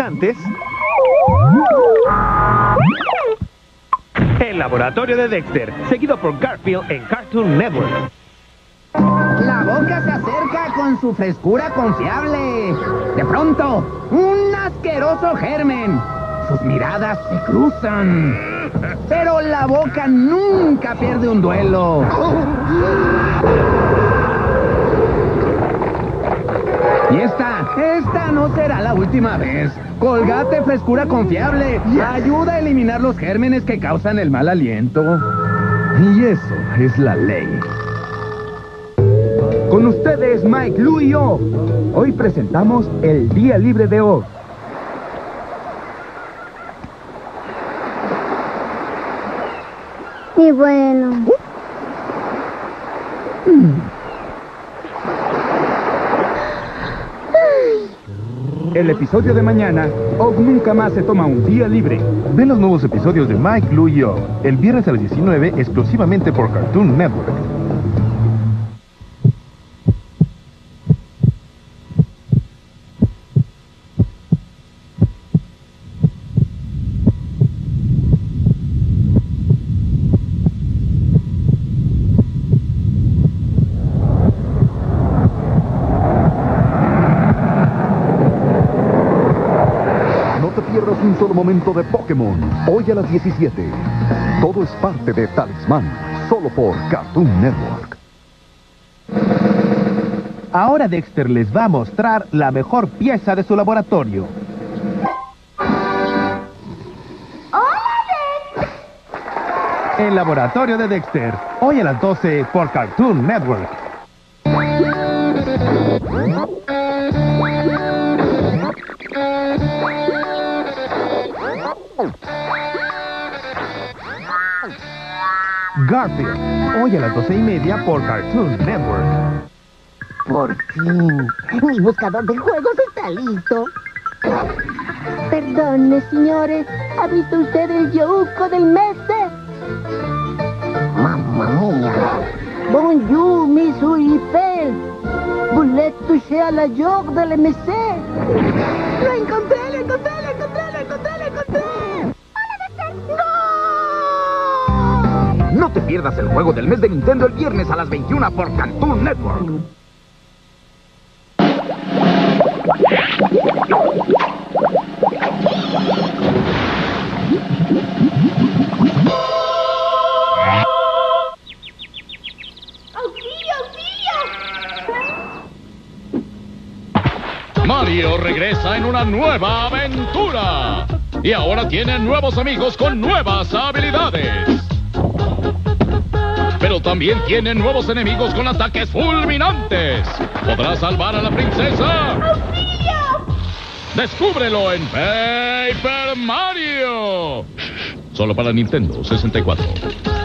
instantes... El laboratorio de Dexter, seguido por Garfield en Cartoon Network. La boca se acerca con su frescura confiable. De pronto, un asqueroso germen. Sus miradas se cruzan. Pero la boca nunca pierde un duelo. Y esta, esta no será la última vez. Colgate frescura confiable. Ayuda a eliminar los gérmenes que causan el mal aliento. Y eso es la ley. Con ustedes, Mike, Lu y yo. Hoy presentamos el Día Libre de Og. Y bueno. El episodio de mañana, Og nunca más se toma un día libre. Ven los nuevos episodios de Mike, Lou y yo, el viernes a las 19, exclusivamente por Cartoon Network. No te pierdas un solo momento de Pokémon. Hoy a las 17. Todo es parte de Talismán. Solo por Cartoon Network. Ahora Dexter les va a mostrar la mejor pieza de su laboratorio. El laboratorio de Dexter, hoy a las 12 por Cartoon Network. Garfield, hoy a las 12 y media por Cartoon Network. Por fin. Mi buscador de juegos está listo. Perdone, señores. ¿Ha visto usted el yauco del mes? Mamma mía. Bonjour, mi suripel. Voulez toucher à la joc de l'MC? Lo encontré, lo encontré, pierdas el juego del mes de Nintendo el viernes a las 21 por Cartoon Network. Mario regresa en una nueva aventura. Y ahora tiene nuevos amigos con nuevas habilidades. Pero también tiene nuevos enemigos con ataques fulminantes. ¿Podrá salvar a la princesa? Descúbrelo en Paper Mario. Solo para Nintendo 64.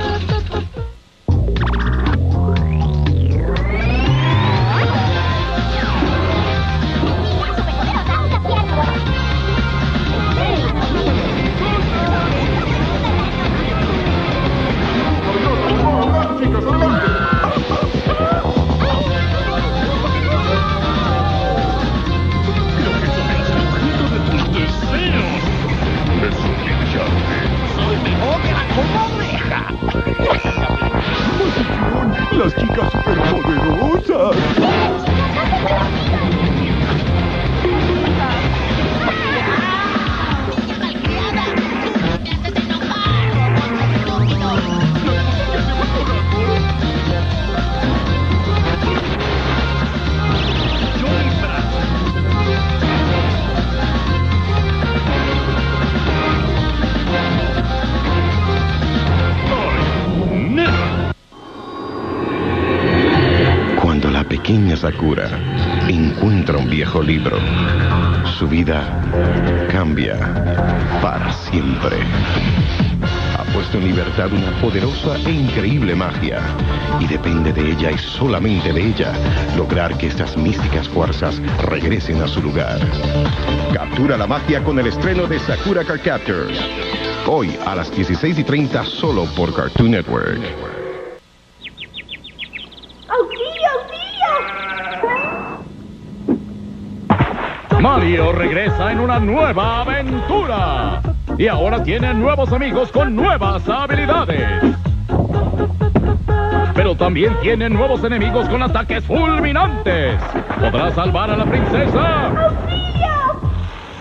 Las chicas superpoderosas. Pequeña Sakura encuentra un viejo libro, su vida cambia para siempre. Ha puesto en libertad una poderosa e increíble magia y depende de ella y solamente de ella lograr que estas místicas fuerzas regresen a su lugar. Captura la magia con el estreno de Sakura Card Captors. Hoy a las 16 y 30 solo por Cartoon Network. Mario regresa en una nueva aventura. Y ahora tiene nuevos amigos con nuevas habilidades. Pero también tiene nuevos enemigos con ataques fulminantes. ¿Podrá salvar a la princesa?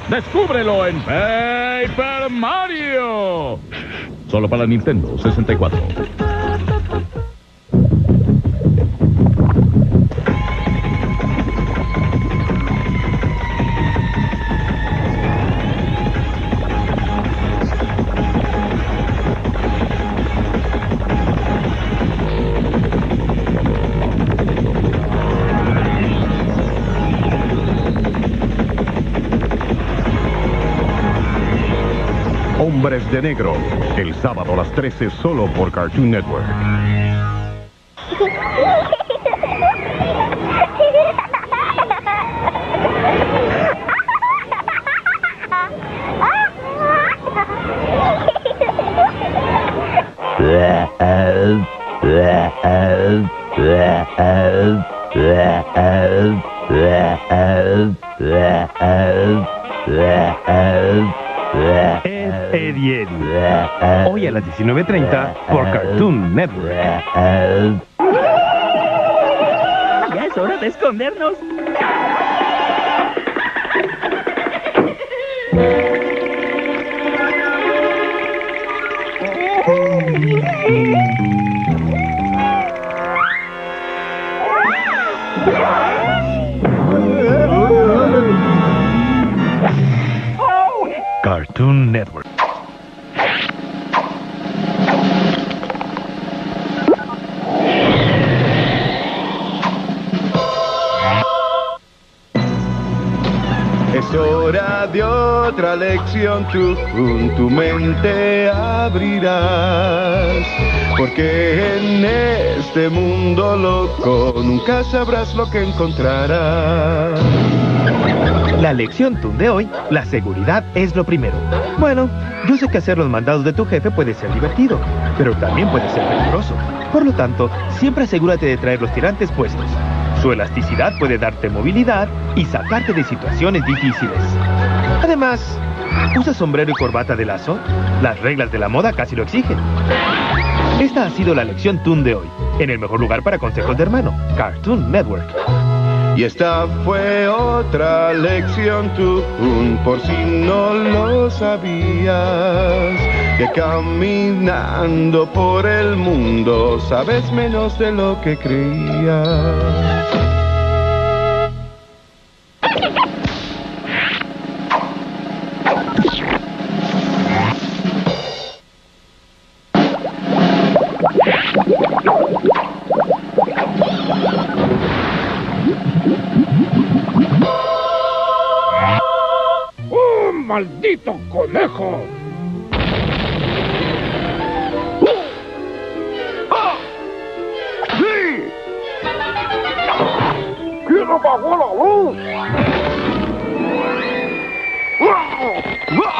Descúbrelo en Paper Mario. Solo para Nintendo 64. De Negro, el sábado a las 13 solo por Cartoon Network. Es Eddie Eddie. Hoy a las 19.30 por Cartoon Network. Ya es hora de escondernos. Lección, tú tu mente abrirás. Porque en este mundo loco nunca sabrás lo que encontrarás. La lección TUN de hoy, la seguridad es lo primero. Bueno, yo sé que hacer los mandados de tu jefe puede ser divertido, pero también puede ser peligroso. Por lo tanto, siempre asegúrate de traer los tirantes puestos. Su elasticidad puede darte movilidad y sacarte de situaciones difíciles. Además, ¿usa sombrero y corbata de lazo? Las reglas de la moda casi lo exigen. Esta ha sido la lección TUN de hoy, en el mejor lugar para consejos de hermano, Cartoon Network. Y esta fue otra lección tú, por si no lo sabías, que caminando por el mundo sabes menos de lo que creías. ¡Maldito conejo! ¡Sí! ¿Quién apagó la luz? ¡Maldito!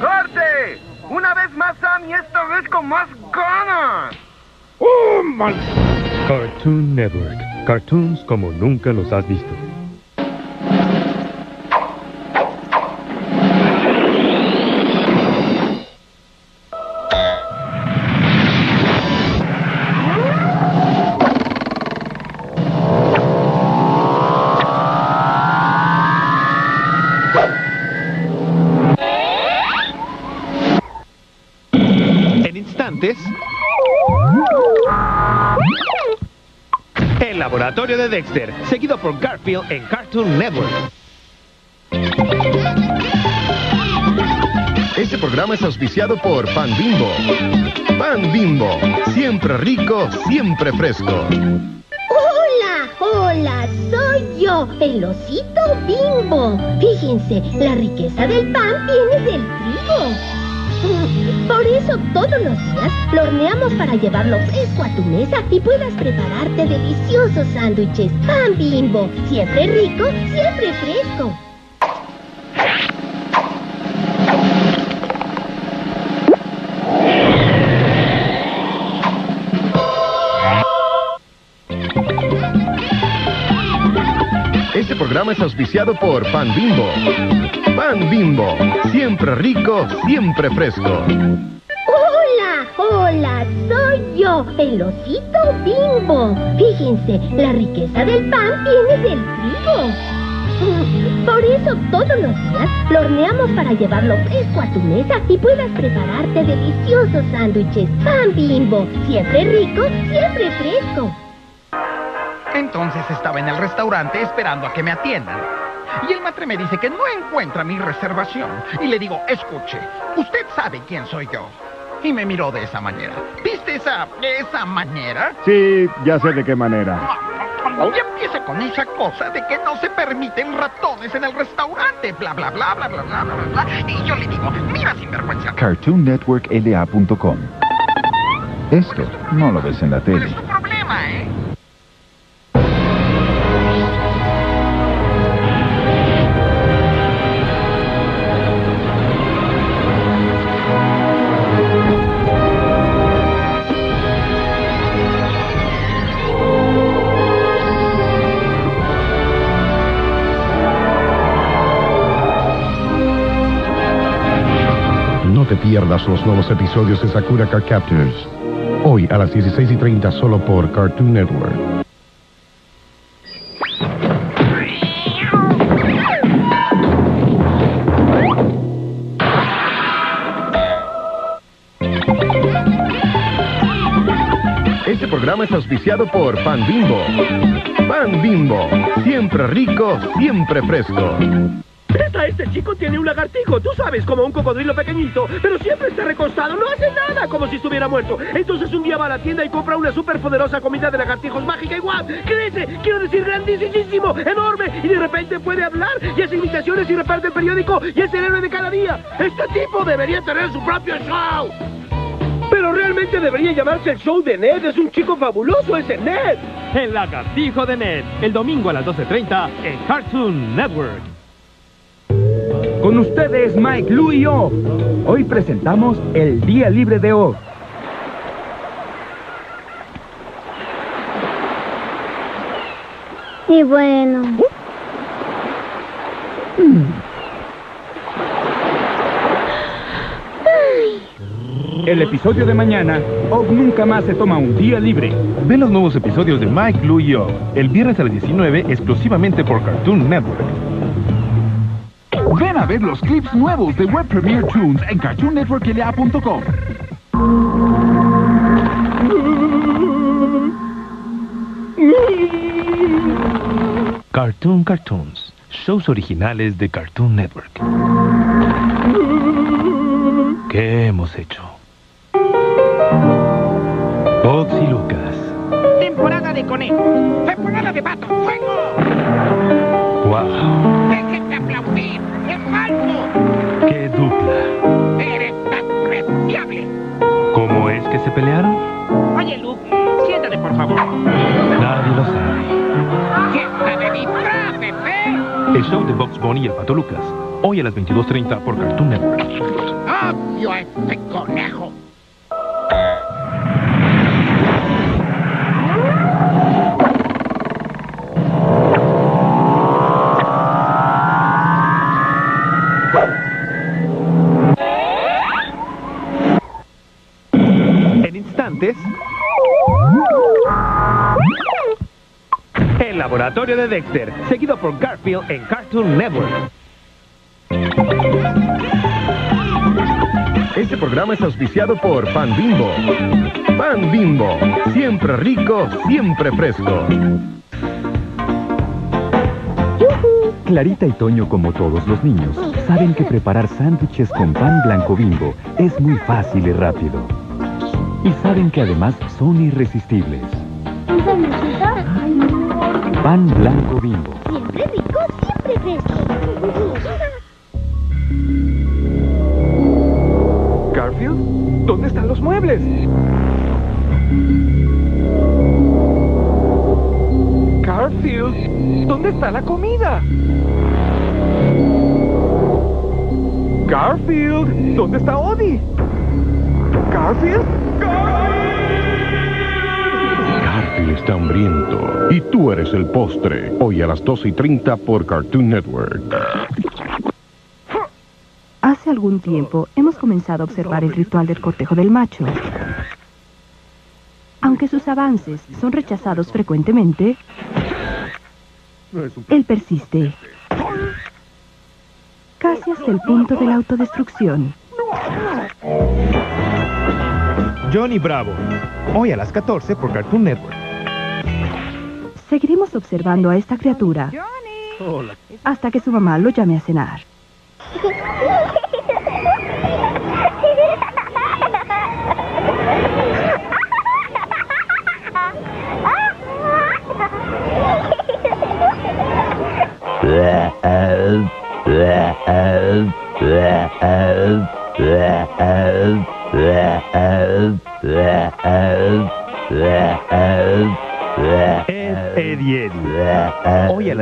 ¡Corte! Una vez más, Sam, y esta vez con más ganas. ¡Oh, mal! Cartoon Network. Cartoons como nunca los has visto. El laboratorio de Dexter, seguido por Garfield en Cartoon Network. Este programa es auspiciado por Pan Bimbo. Pan Bimbo, siempre rico, siempre fresco. Hola, hola, soy yo, el osito bimbo. Fíjense, la riqueza del pan viene del trigo. Por eso todos los días lo horneamos para llevarlo fresco a tu mesa y puedas prepararte deliciosos sándwiches. Pan bimbo, siempre rico, siempre fresco. Programa es auspiciado por Pan Bimbo. Pan Bimbo, siempre rico, siempre fresco. Hola, hola, soy yo, el osito bimbo. Fíjense, la riqueza del pan viene del trigo. Por eso todos los días lo horneamos para llevarlo fresco a tu mesa y puedas prepararte deliciosos sándwiches. Pan bimbo, siempre rico, siempre fresco. Entonces estaba en el restaurante esperando a que me atiendan. Y el matre me dice que no encuentra mi reservación. Y le digo, escuche, usted sabe quién soy yo. Y me miró de esa manera. ¿Viste esa, esa manera? Sí, ya sé de qué manera. Y empieza con esa cosa de que no se permiten ratones en el restaurante. Bla, bla, bla, bla, bla, bla, bla, bla. Y yo le digo, mira sinvergüenza. CartoonNetworkLA.com Esto no lo ves en la ¿Cuál tele. es tu problema, eh? Pierdas los nuevos episodios de Sakura Card Captors. Hoy a las 16 y 30 solo por Cartoon Network. Este programa es auspiciado por Pan Bimbo. Pan Bimbo, siempre rico, siempre fresco. Este chico tiene un lagartijo, tú sabes, como un cocodrilo pequeñito, pero siempre está recostado, no hace nada, como si estuviera muerto. Entonces un día va a la tienda y compra una superpoderosa comida de lagartijos mágica y guau, crece, quiero decir grandísimo, enorme, y de repente puede hablar y hace imitaciones y reparte el periódico y es el héroe de cada día. Este tipo debería tener su propio show. Pero realmente debería llamarse el show de Ned, es un chico fabuloso ese Ned. El lagartijo de Ned, el domingo a las 12.30 en Cartoon Network. Con ustedes Mike, Lou y yo. Hoy presentamos el Día Libre de O. Y bueno. El episodio de mañana, Og nunca más se toma un día libre. Ve los nuevos episodios de Mike, Blue y el viernes a las 19 exclusivamente por Cartoon Network. Ven a ver los clips nuevos de Web Premiere Tunes en CartoonNetworkLA.com. Cartoon Cartoons, shows originales de Cartoon Network. ¿Qué hemos hecho? Fox y Lucas. Temporada de conejo. Temporada de pato. ¡Fuego! ¡Wow! ¡Es falso! ¡Qué dupla! ¡Eres tan despreciable! ¿Cómo es que se pelearon? Oye, Luke, siéntate, por favor. Nadie lo sabe. ¡Fiesta de disfraz, bebé! El show de Box Bunny y el Pato Lucas. Hoy a las 22.30 por Cartoon Network. ¡Odio a este conejo! Laboratorio de Dexter, seguido por Garfield en Cartoon Network. Este programa es auspiciado por Pan Bimbo. Pan Bimbo, siempre rico, siempre fresco. Clarita y Toño, como todos los niños, saben que preparar sándwiches con pan blanco bimbo es muy fácil y rápido. Y saben que además son irresistibles. Pan blanco bimbo. Siempre rico, siempre fresco. ¿Garfield? ¿Dónde están los muebles? Garfield, ¿dónde está la comida? Garfield, ¿dónde está Odie? Garfield? Garfield está hambriento y tú eres el postre. Hoy a las 12 y 30 por Cartoon Network. Hace algún tiempo hemos comenzado a observar el ritual del cortejo del macho. Aunque sus avances son rechazados frecuentemente, él persiste. Casi hasta el punto de la autodestrucción. Johnny Bravo. Hoy a las 14 por Cartoon Network. Seguiremos observando a esta criatura. Hasta que su mamá lo llame a cenar.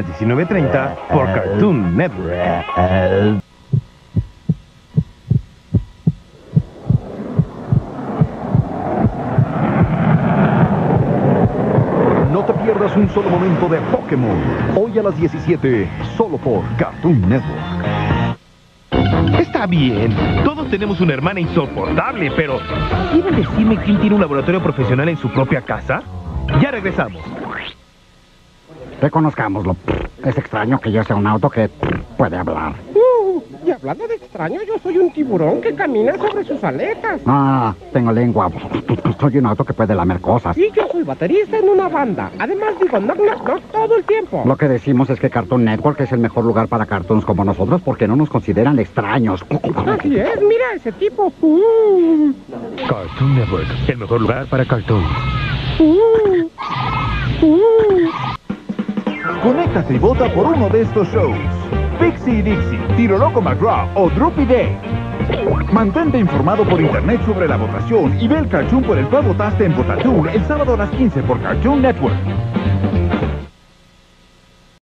Las 19.30 por Cartoon Network. No te pierdas un solo momento de Pokémon. Hoy a las 17, solo por Cartoon Network. Está bien. Todos tenemos una hermana insoportable, pero ¿quieren decirme quién tiene un laboratorio profesional en su propia casa? Ya regresamos. Reconozcámoslo. Es extraño que yo sea un auto que puede hablar. Uh, y hablando de extraño, yo soy un tiburón que camina sobre sus aletas. Ah, tengo lengua. Soy un auto que puede lamer cosas. Y yo soy baterista en una banda. Además digo knock knock knock todo el tiempo. Lo que decimos es que Cartoon Network es el mejor lugar para cartoons como nosotros porque no nos consideran extraños. Así es, mira ese tipo. Uh, Cartoon Network, el mejor lugar para cartoons. uh, uh. Conéctate y vota por uno de estos shows. Pixie y Dixie, Tiro Loco McGraw o Droopy Day. Mantente informado por internet sobre la votación y ve el cartoon por el cual votaste en Votatoon el sábado a las 15 por Cartoon Network.